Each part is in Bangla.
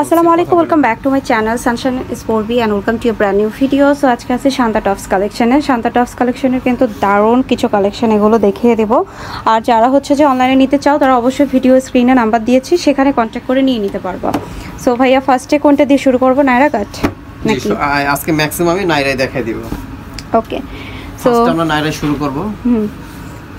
আসসালামু আলাইকুম welcome back to my channel সানশান স্পোর্বি and welcome to brand new video so আজকে আছে শান্তা টপস কালেকশনে শান্তা টপস কালেকশনের কিন্তু দারুণ কিছু কালেকশন এগুলো দেখিয়ে দেবো। আর যারা হচ্ছে যে অনলাইনে নিতে চাও তারা অবশ্যই ভিডিও স্ক্রিনে নাম্বার দিয়েছি সেখানে কন্ট্যাক্ট করে নিয়ে নিতে পারব। সো ভাইয়া ফার্স্টে কোনটা দিয়ে শুরু করব নায়রা কাট নাকি? আজকে ম্যাক্সিমামই নাইরাই দেখাই দিব। ওকে সো আমরা নাইরাই শুরু করব। হুম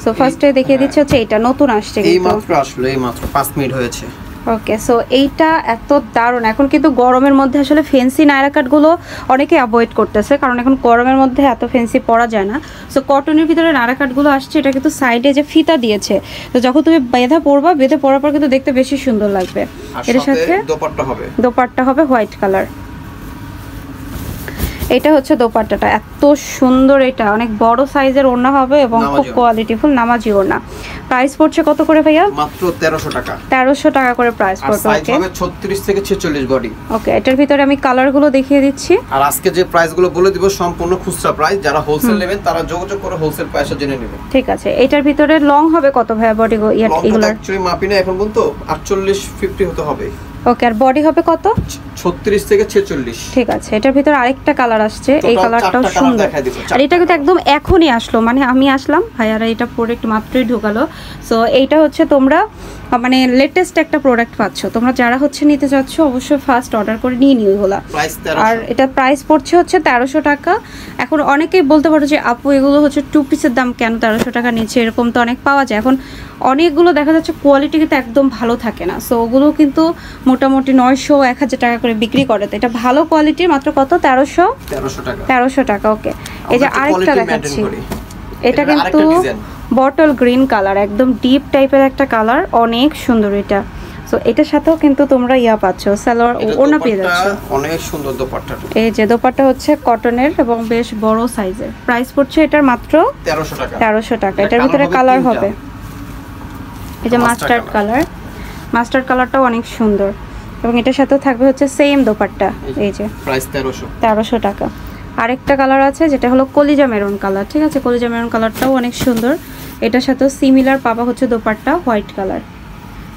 সো ফার্স্টে দেখিয়ে দিচ্ছে হচ্ছে এটা নতুন আসছে এই মাত্র আসলো এই মাত্র 5 মিনিট হয়েছে। ওকে সো এইটা এত দারুণ। এখন কিন্তু গরমের মধ্যে আসলে ফেন্সি নায়রা কাটগুলো অনেকে অ্যাভয়েড করতেছে কারণ এখন গরমের মধ্যে এত ফেন্সি পরা যায় না। সো কটনের ভিতরে নায়রা কাটগুলো আসছে এটা কিন্তু সাইডে যে ফিতা দিয়েছে তো যখন তুমি বেঁধা পরবা বেঁধে পরার পর কিন্তু দেখতে বেশি সুন্দর লাগবে। এর এটার সাথে সাথে দোপাট্টা হবে। দোপাট্টা হবে হোয়াইট কালার এটা হচ্ছে দোপাট্টাটা। এত সুন্দর এটা। অনেক বড় সাইজের ওড়না হবে এবং খুব। কোয়ালিটিফুল নামাজি ওড়না। প্রাইস পড়ছে কত করে ভাইয়া? মাত্র 1300 টাকা। তেরোশো টাকা করে প্রাইস পড়বে সাইজ ওকে হবে 36 থেকে 46 বডি ওকে এটার ভিতরে আমি কালারগুলো দেখিয়ে দিচ্ছি। আর আজকে যে প্রাইসগুলো বলে দিব সম্পূর্ণ খুচরা প্রাইস যারা হোলসেল নেবেন তারা যোগাযোগ করে হোলসেল প্রাইসে জেনে নেবেন। ঠিক আছে এটার ভিতরে লং হবে কত ভাইয়া বডি লং তো এগুলোর? অ্যাকচুয়ালি মাপি না এখন বলতো 48 50 হতে হবে। ওকে আর বডি হবে কত? 36 থেকে 46 ঠিক আছে এটার ভিতরে আরেকটা কালার আসছে এই কালারটাও সুন্দর। আর এটা কিন্তু একদম এখনই আসলো মানে আমি আসলাম ভাইয়ারা এটা প্রোডাক্ট মাত্রই ঢোকালো। সো এইটা হচ্ছে তোমরা মানে লেটেস্ট একটা প্রোডাক্ট পাচ্ছ। তোমরা যারা হচ্ছে নিতে চাচ্ছ অবশ্যই ফার্স্ট অর্ডার করে নিয়ে নিও প্রাইস আর এটা প্রাইস পড়ছে হচ্ছে তেরোশো টাকা। এখন অনেকেই বলতে পারো যে আপু এগুলো হচ্ছে টু পিসের দাম কেন তেরোশো টাকা নিচ্ছে? এরকম তো অনেক পাওয়া যায়। এখন অনেকগুলো দেখা যাচ্ছে কোয়ালিটি কিন্তু একদম ভালো থাকে না। সো ওগুলো কিন্তু মোটামুটি নয়শো এক হাজার টাকা করে বিক্রি করে তো। এটা ভালো কোয়ালিটির মাত্র কত? তেরোশো? তেরোশো টাকা। ওকে এই যে আরেকটা দেখাচ্ছি। এটা কিন্তু বটল গ্রিন কালার একদম ডিপ টাইপের একটা কালার অনেক সুন্দর এটা। সো এটার সাথেও কিন্তু তোমরা ইয়া পাচ্ছ সালোয়ার ওনা পেয়ে যাচ্ছ। অনেক সুন্দর দোপাট্টা। এই যে দোপাট্টা হচ্ছে কটনের এবং বেশ বড় সাইজের প্রাইস পড়ছে এটার মাত্র 1300 টাকা। তেরোশো টাকা। এটার ভিতরে কালার হবে। এই যে মাস্টার্ড কালার মাস্টার্ড কালারটাও অনেক সুন্দর। এবং এটার সাথেও থাকবে হচ্ছে সেম দোপাট্টা এই যে প্রাইস 1300 তেরোশো। টাকা। আরেকটা কালার আছে যেটা হলো কলিজা মেরুন কালার ঠিক আছে? কলিজা মেরুন কালারটাও অনেক সুন্দর। এটার সাথেও সিমিলার পাবা হচ্ছে দোপাট্টা হোয়াইট কালার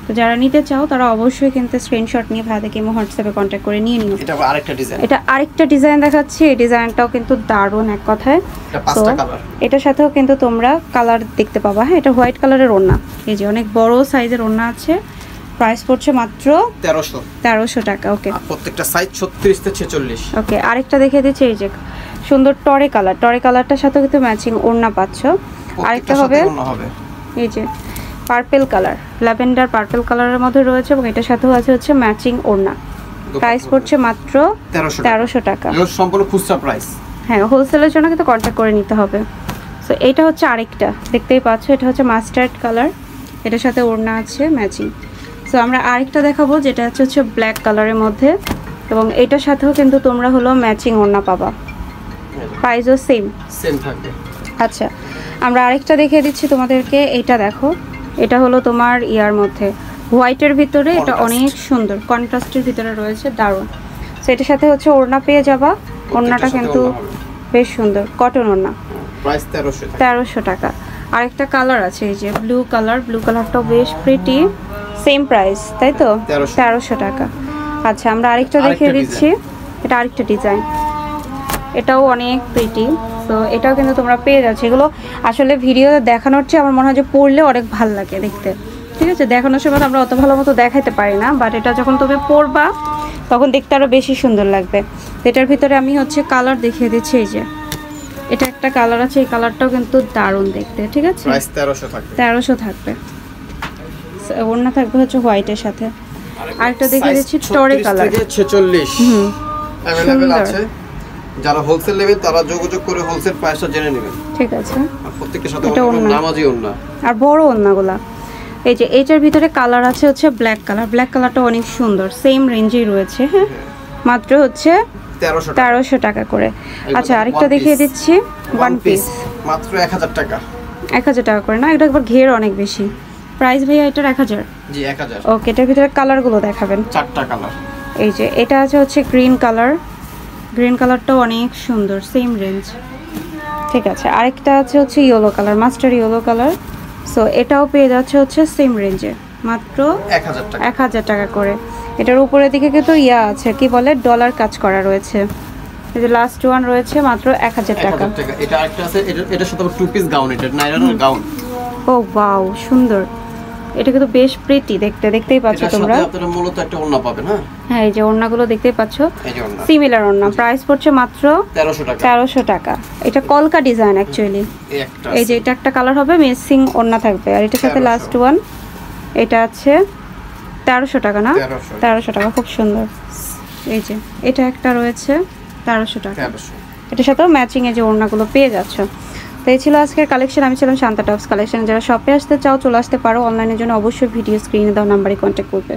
তো যারা নিতে চাও তারা অবশ্যই কিন্তু স্ক্রিনশট নিয়ে ভাই দেখে হোয়াটসঅ্যাপে কন্ট্যাক্ট করে নিয়ে নিও। এটা আরেকটা ডিজাইন এটা আরেকটা ডিজাইন দেখাচ্ছি এই ডিজাইনটাও কিন্তু দারুণ এক কথায়। এটা পাঁচটা কালার এটার সাথেও কিন্তু তোমরা কালার দেখতে পাবা। হ্যাঁ এটা হোয়াইট কালারের ওড়না। এই যে অনেক বড় সাইজের ওড়না আছে। প্রাইস পড়ছে মাত্র 1300 তেরোশো টাকা ওকে আর প্রত্যেকটা সাইজ 36 থেকে 46 ওকে আরেকটা দেখিয়ে দিচ্ছি এই যে সুন্দর টরে কালার। টরে কালারটার সাথেও কিন্তু ম্যাচিং ওড়না পাচ্ছ। আরেকটা হবে সাথে এই যে পার্পল কালার ল্যাভেন্ডার পার্পল কালারের মধ্যে রয়েছে এবং এটার সাথেও আছে হচ্ছে ম্যাচিং ওড়না। প্রাইস পড়ছে মাত্র 1300 টাকা। সম্পূর্ণ খুচরা প্রাইস হ্যাঁ হোলসেলের জন্য কিন্তু কন্ট্যাক্ট করে নিতে হবে। সো এটা হচ্ছে আরেকটা। দেখতেই পাচ্ছ এটা হচ্ছে মাস্টার্ড কালার এটার সাথে ওড়না আছে ম্যাচিং সো আমরা আরেকটা দেখাবো যেটা হচ্ছে হচ্ছে ব্ল্যাক কালারের মধ্যে। এবং এটার সাথেও কিন্তু তোমরা হলো ম্যাচিং ওড়না পাবা। প্রাইসও সেম সেম থাকবে। আচ্ছা আমরা আরেকটা দেখিয়ে দিচ্ছি তোমাদেরকে এটা দেখো। এটা হলো তোমার ইয়ার মধ্যে। হোয়াইটের ভিতরে এটা অনেক সুন্দর। কন্ট্রাস্টের ভিতরে রয়েছে দারুণ। সো এটার সাথে হচ্ছে ওড়না পেয়ে যাবা। ওড়নাটা কিন্তু বেশ সুন্দর। কটন ওড়না। প্রাইস 1300 তেরোশো টাকা। আরেকটা কালার আছে এই যে ব্লু কালার ব্লু কালারটাও বেশ প্রিটি সেম প্রাইস তাই তো? 1300 তেরোশো টাকা। আচ্ছা আমরা আরেকটা দেখিয়ে দিচ্ছি। এটা আরেকটা ডিজাইন এটাও অনেক প্রিটি তো এটাও কিন্তু তোমরা পেয়ে যাচ্ছ। এগুলো আসলে ভিডিও দেখানোর চেয়ে আমার মনে হয় যে পড়লে অনেক ভালো লাগে দেখতে। ঠিক আছে? দেখানোর সময় আমরা অত ভালো মতো দেখাইতে পারি না। বাট এটা যখন তুমি পড়বা তখন দেখতে আরও বেশি সুন্দর লাগবে। এটার ভিতরে আমি হচ্ছে কালার দেখিয়ে দিচ্ছি এই যে। এটা একটা কালার আছে এই কালারটাও কিন্তু দারুণ দেখতে ঠিক আছে? 1300 থাকবে। তেরোশো থাকবে। ওড়না থাকবে হচ্ছে হোয়াইটের সাথে। আরেকটা দেখে দিচ্ছি টরে কালার 46 হুম। আছে। যারা হোলসেল নেবেন তারা যোগাযোগ করে হোলসেল প্রাইসটা জেনে নেবেন ঠিক আছে। প্রত্যেকের সাথে নামাজি ওন্না আর বড় ওন্নাগুলা এই যে এটার ভিতরে কালার আছে হচ্ছে ব্ল্যাক কালার ব্ল্যাক কালারটা অনেক সুন্দর। সেম রেঞ্জেই রয়েছে হ্যাঁ? হ্যাঁ? মাত্র হচ্ছে তেরোশো টাকা। করে। আচ্ছা আরেকটা দেখিয়ে দিচ্ছি। ওয়ান পিস মাত্র এক হাজার টাকা। এক হাজার টাকা করে না? এটা একবার ঘের অনেক বেশি। প্রাইস ভাইয়া এটার এক হাজার? জি 1000 ওকে এটার ভিতরে কালারগুলো দেখাবেন। চারটা কালার। এই যে এটা আছে হচ্ছে গ্রিন কালার। গ্রিন কালারটাও অনেক সুন্দর সেম রেঞ্জ। ঠিক আছে আরেকটা আছে হচ্ছে yellow colour mustard yellow colour. So এটাও পেয়ে যাচ্ছে হচ্ছে সেম রেঞ্জে মাত্র 1000 টাকা। এক হাজার টাকা করে। এটার উপরের দিকে কিন্তু ইয়া আছে কি বলে ডলার কাজ করা রয়েছে। এই যে লাস্ট ওয়ান রয়েছে মাত্র এক হাজার টাকা। এটা আরেকটা আছে এটা সাথে টু পিস গাউন এটা নাইলনের গাউন ও ওয়াও সুন্দর। এটা কিন্তু বেশ প্রিটি দেখতে দেখতেই পাচ্ছ তোমরা। সাথে আপনারা মূলত একটা ওড়না পাবেন হ্যাঁ? হ্যাঁ এই যে ওড়নাগুলো দেখতেই পাচ্ছ। সিমিলার ওড়না। প্রাইস পড়ছে মাত্র তেরোশো টাকা। তেরোশো টাকা। এটা কলকা ডিজাইন অ্যাকচুয়ালি এই একটা এই যে এটা একটা কালার হবে মেসিং ওড়না থাকবে। আর এটার সাথে লাস্ট ওয়ান এটা আছে তেরোশো টাকা না? 1300 তেরোশো টাকা খুব সুন্দর। এই যে এটা একটা রয়েছে তেরোশো টাকা। তেরোশো। এটার সাথেও ম্যাচিং এ যে ওড়নাগুলো পেয়ে যাচ্ছ। তো এই ছিল আজকের কালেকশন আমি ছিলাম শান্তা টপস কালেকশন যারা শপে আসতে চাও, চলে আসতে পারো। অনলাইনের জন্য অবশ্যই ভিডিও স্ক্রিনে দেওয়া নাম্বারে কন্ট্যাক্ট করবে।